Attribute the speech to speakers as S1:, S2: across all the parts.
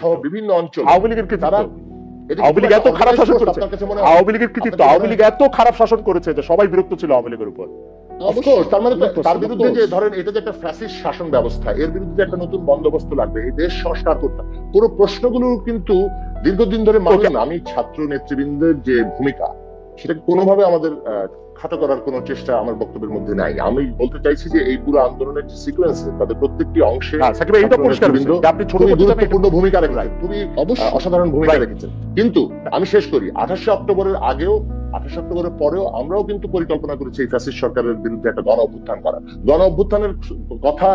S1: সহ বিভিন্ন অঞ্চল
S2: আওয়ামী লীগের
S1: তারা এটা
S2: আওয়ামী লীগ এত খারাপ শাসন করেছে।
S1: আপনার কাছে মনে
S2: আওয়ামী লীগের কৃতিত্ব আওয়ামী লীগ এত খারাপ শাসন করেছে যে সবাই বিরক্ত ছিল আওয়ামী লীগের উপর।
S1: তার মানে তো-
S3: Of course,
S1: তার বিরুদ্ধে যে ধরেন এটা যে একটা ফ্যাসিস্ট শাসন ব্যবস্থা এর বিরুদ্ধে একটা নতুন বন্দোবস্ত লাগবে এই দেশ সংস্কার করতে। পুরো প্রশ্নগুলো কিন্তু দীর্ঘদিন ধরে মানুষ আমি ছাত্র নেতৃবৃন্দের যে ভূমিকা সেটা কোনোভাবে আমাদের খাটো করার কোনো চেষ্টা আমার বক্তব্যের মধ্যে নাই। আমি বলতে চাইছি যে এই পুরো আন্দোলনের যে সিকোয়েন্স তাদের প্রত্যেকটি অংশে
S2: আপনি ছোট
S1: গুরুত্বপূর্ণ ভূমিকা রেখেছেন। খুবই
S3: অবশ্যই।
S1: অসাধারণ ভূমিকা রেখেছেন। কিন্তু আমি শেষ করি। আঠাশে অক্টোবরের আগেও আঠাশে অক্টোবরের পরেও আমরাও কিন্তু পরিকল্পনা করেছি এই ফ্যাসিস্ট সরকারের বিরুদ্ধে একটা গণ অভ্যুত্থান করা গণ অভ্যুত্থানের কথা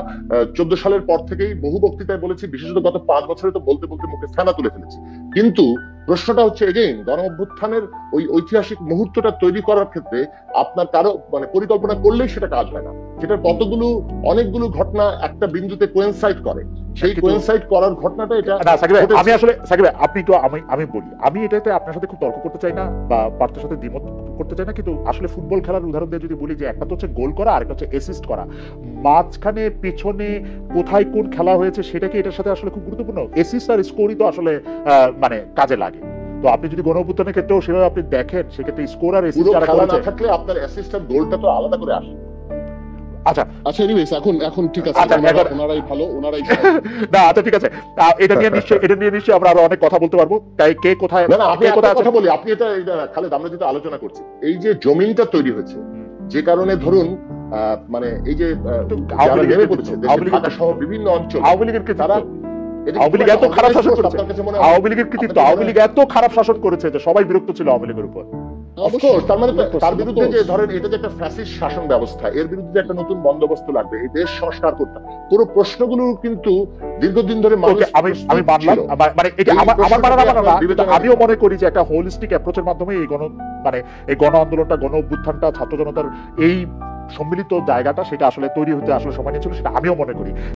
S1: চোদ্দ সালের পর থেকেই বহু বক্তৃতায় বলেছি বিশেষত গত পাঁচ বছরে তো বলতে বলতে মুখে ফেনা তুলে ফেলেছি। কিন্তু প্রশ্নটা হচ্ছে এগেইন গণ অভ্যুত্থানের ওই ঐতিহাসিক মুহূর্তটা তৈরি করার ক্ষেত্রে আপনার কারও মানে পরিকল্পনা করলেই সেটা কাজ হয় না। সেটার কতগুলো, অনেকগুলো ঘটনা একটা বিন্দুতে কোয়েন্সাইড করে। সেই কোয়েনসাইড করার ঘটনাটা এটা
S2: না সাকিব আমি আসলে সাকিব আপনি একটু আমি আমি বলি আমি এটাতে আপনার সাথে খুব তর্ক করতে চাই না বা পার্থের সাথে দ্বিমত করতে চাই না কিন্তু আসলে ফুটবল খেলার উদাহরণ দিয়ে যদি বলি যে একটা তো হচ্ছে গোল করা আর একটা হচ্ছে অ্যাসিস্ট করা মাঝখানে পেছনে কোথায় কোন খেলা হয়েছে সেটা কি এটার সাথে আসলে খুব গুরুত্বপূর্ণ। অ্যাসিস্ট আর স্কোরই তো আসলে আহ, মানে কাজে লাগে। তো আপনি যদি গণ অভ্যুত্থানের ক্ষেত্রেও সেভাবে আপনি দেখেন সেক্ষেত্রে স্কোর আর অ্যাসিস্ট যারা করেছে
S1: থাকলে আপনার গোলটা তো আলাদা করে আসে।
S3: আচ্ছা। এনিওয়েজ এখন এখন ঠিক আছে।
S2: আচ্ছা,
S3: ওনারাই ভালো ওনারাই
S2: না আচ্ছা ঠিক আছে। এটা নিয়ে নিশ্চয়ই এটা নিয়ে নিশ্চয়ই আমরা আরও অনেক কথা বলতে পারব। তাই কে কোথায়
S1: না আপনি
S2: কোথায়
S1: কথা বলি। আপনি এটা খালেদ আমরা যেটা আলোচনা করছি এই যে জমিনটা তৈরি হয়েছে যে কারণে ধরুন আহ, মানে এই যে নেমে পড়েছে ঢাকা সহ বিভিন্ন অঞ্চল
S2: আওয়ামী লীগের
S1: তারা এটা
S2: আওয়ামী লীগ এত খারাপ শাসন করেছে। আওয়ামী লীগের কৃতিত্ব আওয়ামী লীগ এত খারাপ শাসন করেছে যে সবাই বিরক্ত ছিল আওয়ামী লীগের উপর।
S1: তার মানে তার বিরুদ্ধে যে ধরেন এটা যে একটা ফ্যাসিস্ট শাসন ব্যবস্থা এর বিরুদ্ধে একটা নতুন বন্দোবস্ত লাগবে এই দেশ সংস্কার করতে পুরো প্রশ্নগুলো কিন্তু দীর্ঘদিন ধরে
S2: আমি আমি মানলাম মানে এটা আমার আমার আমিও মনে করি যে একটা হোলিস্টিক অ্যাপ্রোচের মাধ্যমে এই গণ মানে এই গণ আন্দোলনটা গণ অভ্যুত্থানটা ছাত্র জনতার এই সম্মিলিত জায়গাটা সেটা আসলে তৈরি হতে আসলে সময় নিয়েছিল সেটা আমিও মনে করি।